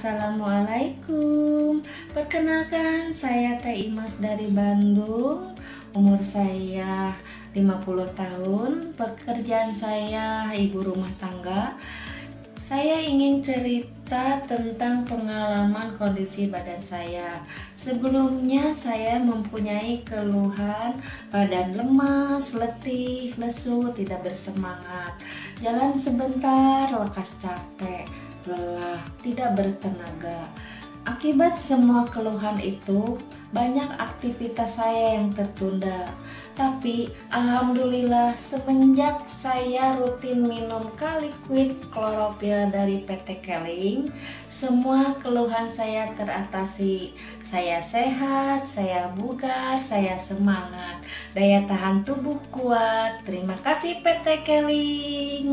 Assalamualaikum. Perkenalkan saya Teh Imas dari Bandung. Umur saya 50 tahun. Pekerjaan saya ibu rumah tangga. Saya ingin cerita tentang pengalaman kondisi badan saya. Sebelumnya saya mempunyai keluhan badan lemas, letih, lesu, tidak bersemangat. Jalan sebentar, lekas capek lelah, tidak bertenaga. Akibat semua keluhan itu, banyak aktivitas saya yang tertunda. Tapi alhamdulillah semenjak saya rutin minum Kaliquid Chlorophyll dari PT Keling, semua keluhan saya teratasi. Saya sehat, saya bugar, saya semangat, daya tahan tubuh kuat. Terima kasih PT Keling.